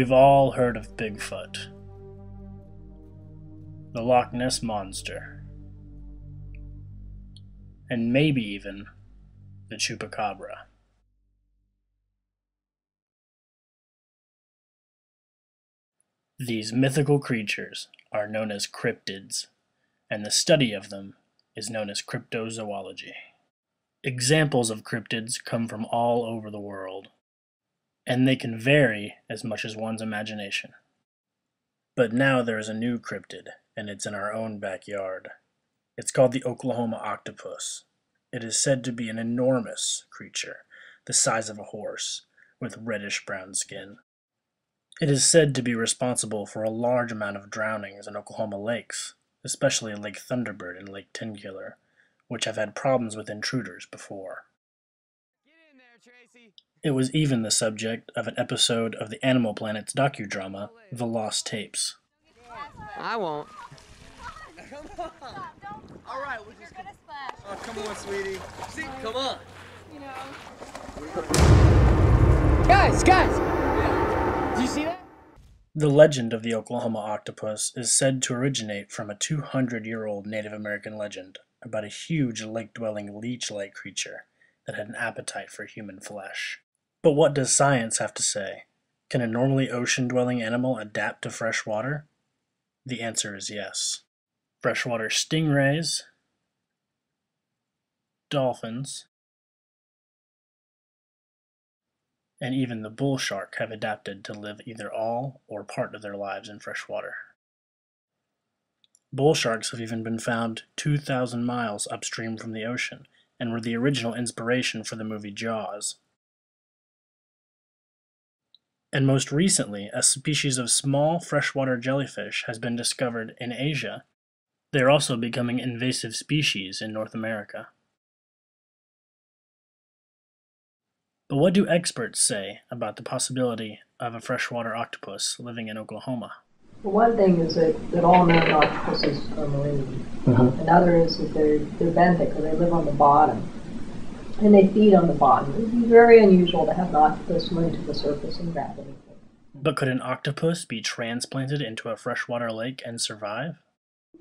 We've all heard of Bigfoot, the Loch Ness Monster, and maybe even the Chupacabra. These mythical creatures are known as cryptids, and the study of them is known as cryptozoology. Examples of cryptids come from all over the world, and they can vary as much as one's imagination. But now there is a new cryptid, and it's in our own backyard. It's called the Oklahoma octopus. It is said to be an enormous creature, the size of a horse, with reddish brown skin. It is said to be responsible for a large amount of drownings in Oklahoma lakes, especially Lake Thunderbird and Lake Tenkiller, which have had problems with intruders before. It was even the subject of an episode of the Animal Planet's docudrama, The Lost Tapes. I won't. Come on. All right, we'll just. Oh, come on, sweetie. See, come on. You know. Guys, guys! Do you see that? The legend of the Oklahoma octopus is said to originate from a 200 year old Native American legend about a huge lake dwelling leech like creature that had an appetite for human flesh. But what does science have to say? Can a normally ocean dwelling animal adapt to fresh water? The answer is yes. Freshwater stingrays, dolphins, and even the bull shark have adapted to live either all or part of their lives in fresh water. Bull sharks have even been found 2,000 miles upstream from the ocean and were the original inspiration for the movie Jaws. And most recently, a species of small freshwater jellyfish has been discovered in Asia. They are also becoming invasive species in North America. But what do experts say about the possibility of a freshwater octopus living in Oklahoma? Well, one thing is that, that all known octopuses are marine. Another is that they're, they're benthic, or they live on the bottom. And they feed on the bottom. It would be very unusual to have an octopus swim to the surface and grab anything. But could an octopus be transplanted into a freshwater lake and survive?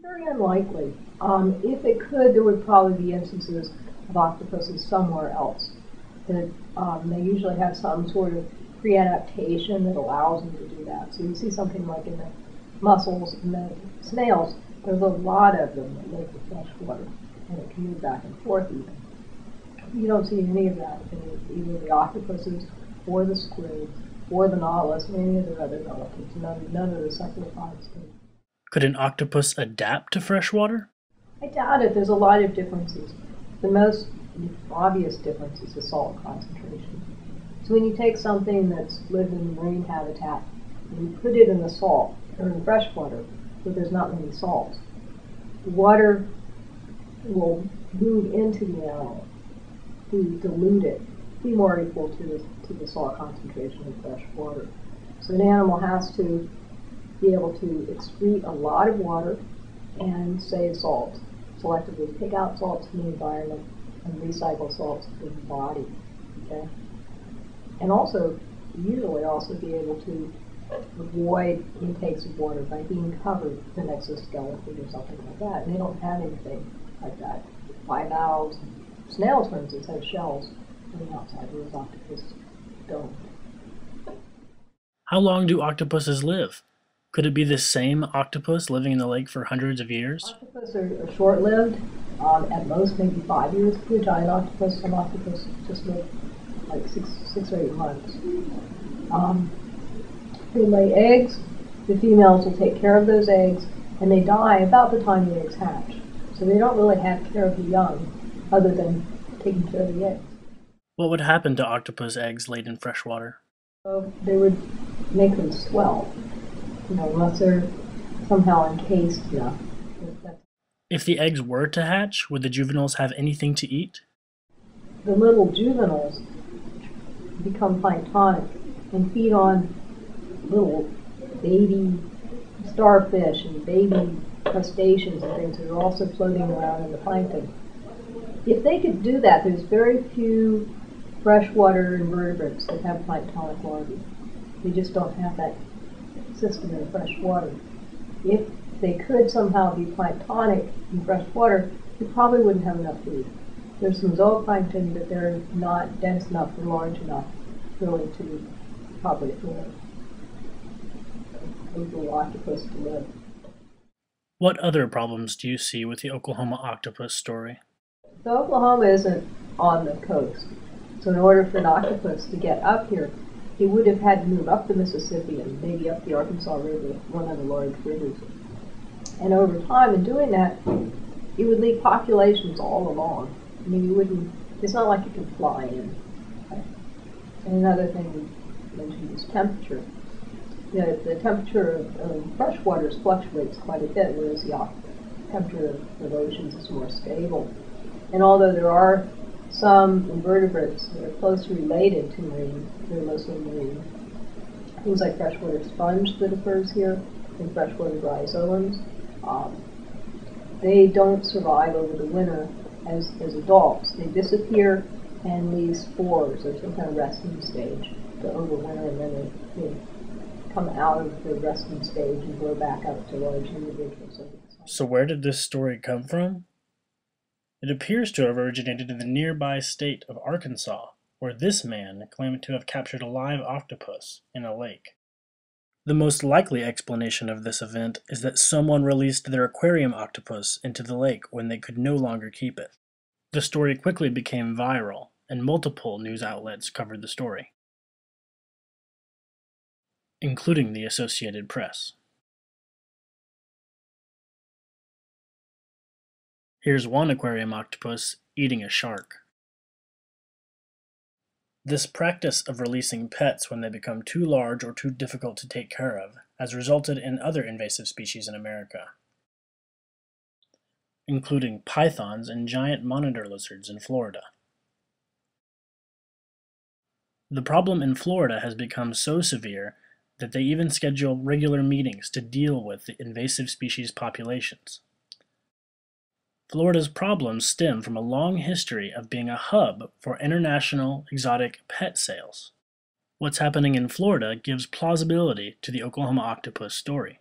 Very unlikely. Um, if it could, there would probably be instances of octopuses somewhere else. That um, they usually have some sort of pre-adaptation that allows them to do that. So you see something like in the mussels and the snails, there's a lot of them that live in fresh water, and it can move back and forth even. You don't see any of that in either the octopuses or the squids or the nautilus or any of their other relatives. None, none of the cephalopods do. Could an octopus adapt to freshwater? I doubt it. There's a lot of differences. The most obvious difference is the salt concentration. So when you take something that's lived in marine habitat and you put it in the salt in fresh water where there's not many salts, the water will move into the animal to dilute it, be more equal to the, to the salt concentration in fresh water. So an animal has to be able to excrete a lot of water and save salt. Selectively pick out salts from the environment and recycle salts for the body. Okay? And also, usually also be able to avoid intakes of water by being covered with an exoskeleton or something like that. And they don't have anything like that. Bivalves, snails, for instance, have shells on the outside, whereas octopus don't. How long do octopuses live? Could it be the same octopus living in the lake for hundreds of years? Octopus are, are short-lived, um, at most maybe five years. For a giant octopus, some octopus just live like six, six or eight months. Um, they lay eggs. The females will take care of those eggs, and they die about the time the eggs hatch. So they don't really have care of the young, other than taking care of the eggs. What would happen to octopus eggs laid in fresh water? So they would make them swell, you know, unless they're somehow encased enough. If the eggs were to hatch, would the juveniles have anything to eat? the little juveniles become planktonic and feed on little baby starfish and baby crustaceans and things that are also floating around in the plankton. If they could do that, there's very few freshwater invertebrates that have planktonic larvae. They just don't have that system in fresh water. If they could somehow be planktonic in fresh water, we probably wouldn't have enough food. There's some zooplankton, but they're not dense enough or large enough really to populate the Octopus to live. What other problems do you see with the Oklahoma octopus story? So Oklahoma isn't on the coast. So in order for an octopus to get up here, he would have had to move up the Mississippi and maybe up the Arkansas River, one of the large rivers. And over time, in doing that, he would leave populations all along. I mean, you wouldn't, it's not like you can fly in. And another thing we mentioned is temperature. The, the temperature of, of fresh waters fluctuates quite a bit, whereas the temperature of, of oceans is more stable. And although there are some invertebrates that are closely related to marine, they're mostly marine. Things like freshwater sponge that occurs here and freshwater rhizomes. Um, they don't survive over the winter as, as adults. They disappear and leave spores or some kind of resting stage to overwinter and then they, they come out of the resting stage and grow back up to large individuals. So where did this story come from? It appears to have originated in the nearby state of Arkansas, where this man claimed to have captured a live octopus in a lake. The most likely explanation of this event is that someone released their aquarium octopus into the lake when they could no longer keep it. The story quickly became viral, and multiple news outlets covered the story, including the Associated Press. Here's one aquarium octopus eating a shark. This practice of releasing pets when they become too large or too difficult to take care of has resulted in other invasive species in America, including pythons and giant monitor lizards in Florida. The problem in Florida has become so severe that they even schedule regular meetings to deal with the invasive species populations. Florida's problems stem from a long history of being a hub for international exotic pet sales. What's happening in Florida gives plausibility to the Oklahoma octopus story.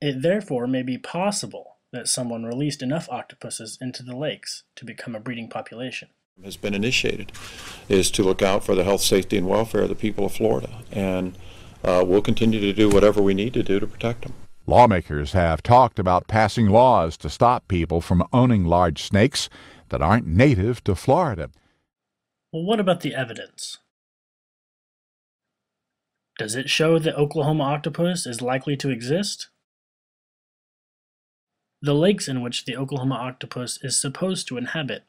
It therefore may be possible that someone released enough octopuses into the lakes to become a breeding population. Has been initiated is to look out for the health, safety, and welfare of the people of Florida, and uh, we'll continue to do whatever we need to do to protect them. Lawmakers have talked about passing laws to stop people from owning large snakes that aren't native to Florida. Well, what about the evidence? Does it show that Oklahoma octopus is likely to exist? The lakes in which the Oklahoma octopus is supposed to inhabit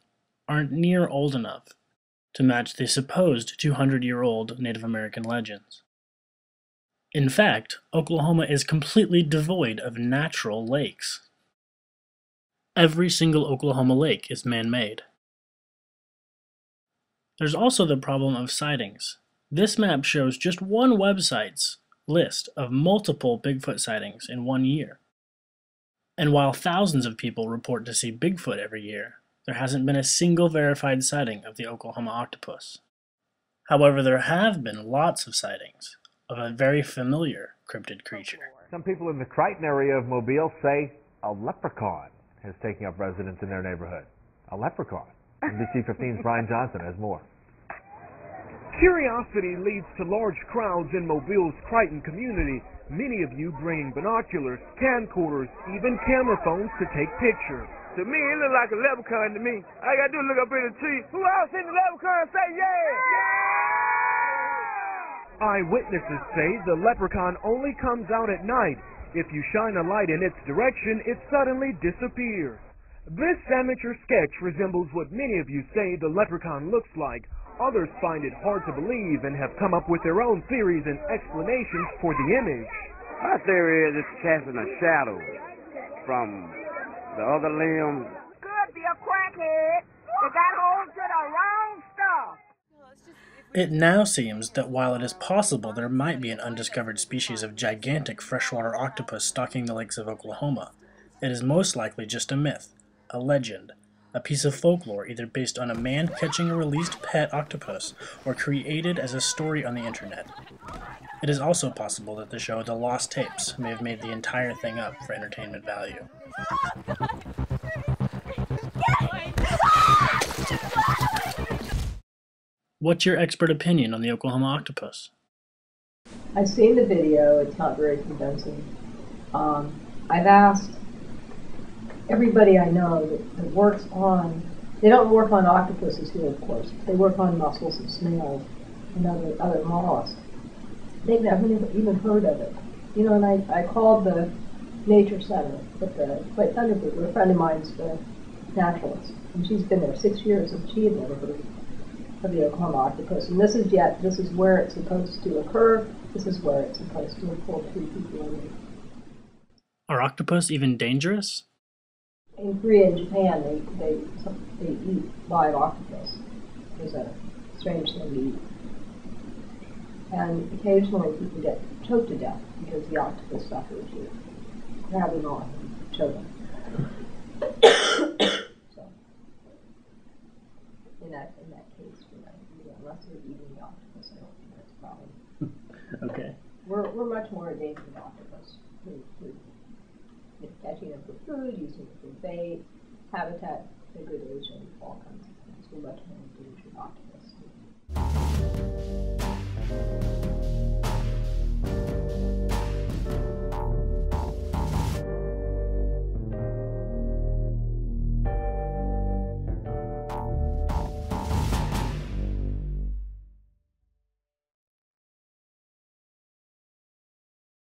aren't near old enough to match the supposed 200 year old Native American legends. In fact, Oklahoma is completely devoid of natural lakes. Every single Oklahoma lake is man-made. There's also the problem of sightings. This map shows just one website's list of multiple Bigfoot sightings in one year. And while thousands of people report to see Bigfoot every year, there hasn't been a single verified sighting of the Oklahoma octopus. However, there have been lots of sightings, of a very familiar cryptid creature. Some people in the Crichton area of Mobile say a leprechaun has taken up residence in their neighborhood. A leprechaun. NBC 15's Brian Johnson has more. Curiosity leads to large crowds in Mobile's Crichton community. Many of you bringing binoculars, camcorders, even camera phones to take pictures. To me, it look like a leprechaun to me. I gotta do is look up in the tree. Who else in the leprechaun say yeah? yeah! Eyewitnesses say the leprechaun only comes out at night. If you shine a light in its direction, it suddenly disappears. This amateur sketch resembles what many of you say the leprechaun looks like. Others find it hard to believe and have come up with their own theories and explanations for the image. My theory is it's casting a shadow from the other limb. Could be a crackhead that got hold to the wrong stuff. It now seems that while it is possible there might be an undiscovered species of gigantic freshwater octopus stalking the lakes of Oklahoma, it is most likely just a myth, a legend, a piece of folklore either based on a man catching a released pet octopus or created as a story on the internet. It is also possible that the show The Lost Tapes may have made the entire thing up for entertainment value. What's your expert opinion on the Oklahoma octopus? I've seen the video. It's not very convincing. Um, I've asked everybody I know that, that, works on. They don't work on octopuses here, of course. They work on mussels and snails and other other mollusks. They've never even heard of it. You know, and I, I called the Nature Center at the White Thunderbird, a friend of mine's the naturalist, and she's been there six years, and she had never heard of the Oklahoma octopus. And this is yet, this is where it's supposed to occur. This is where it's supposed to pull two people. Are octopus even dangerous? In Korea and Japan, they, they, they eat live octopus. It's a strange thing to eat. And occasionally people get choked to death because the octopus suffers with grabbing on and choking. so, in that, in that case, you know, unless they're eating the octopus, I don't think that's a problem. okay. We're, we're much more in danger octopus. Catching them for food, using them for bait, habitat degradation, all kinds of things. We're much more